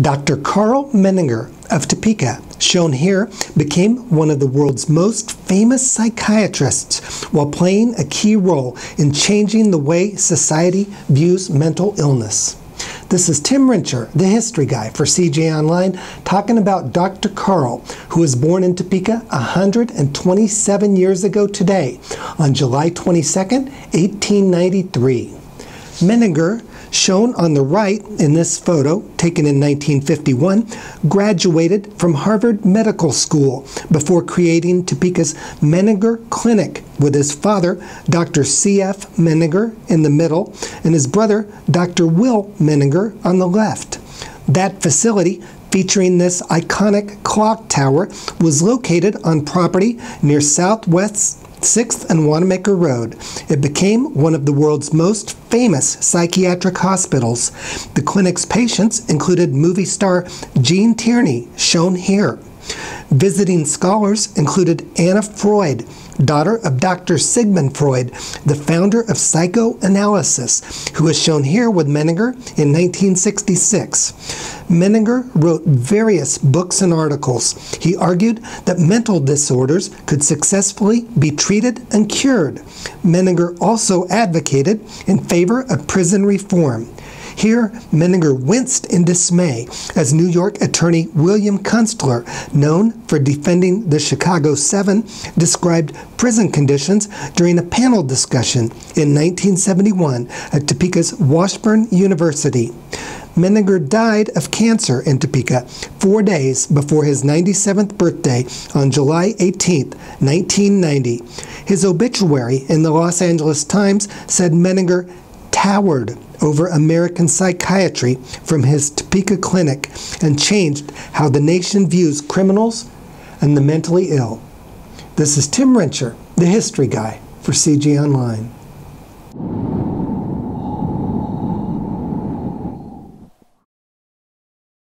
Dr. Karl Menninger of Topeka, shown here, became one of the world's most famous psychiatrists while playing a key role in changing the way society views mental illness. This is Tim Hrenchir, the history guy for CJ Online, talking about Dr. Karl, who was born in Topeka 127 years ago today, on July 22, 1893. Menninger shown on the right in this photo, taken in 1951, graduated from Harvard Medical School before creating Topeka's Menninger Clinic with his father, Dr. C.F. Menninger, in the middle, and his brother, Dr. Will Menninger, on the left. That facility featuring this iconic clock tower was located on property near Southwest 6th and Wanamaker Road. It became one of the world's most famous psychiatric hospitals. The clinic's patients included movie star Gene Tierney, shown here. Visiting scholars included Anna Freud, daughter of Dr. Sigmund Freud, the founder of psychoanalysis, who is shown here with Menninger in 1966. Menninger wrote various books and articles. He argued that mental disorders could successfully be treated and cured. Menninger also advocated in favor of prison reform. Here, Menninger winced in dismay as New York attorney William Kunstler, known for defending the Chicago Seven, described prison conditions during a panel discussion in 1971 at Topeka's Washburn University. Menninger died of cancer in Topeka four days before his 97th birthday on July 18, 1990. His obituary in the Los Angeles Times said Menninger towered over American psychiatry from his Topeka clinic and changed how the nation views criminals and the mentally ill. This is Tim Hrenchir, the history guy for CJ Online.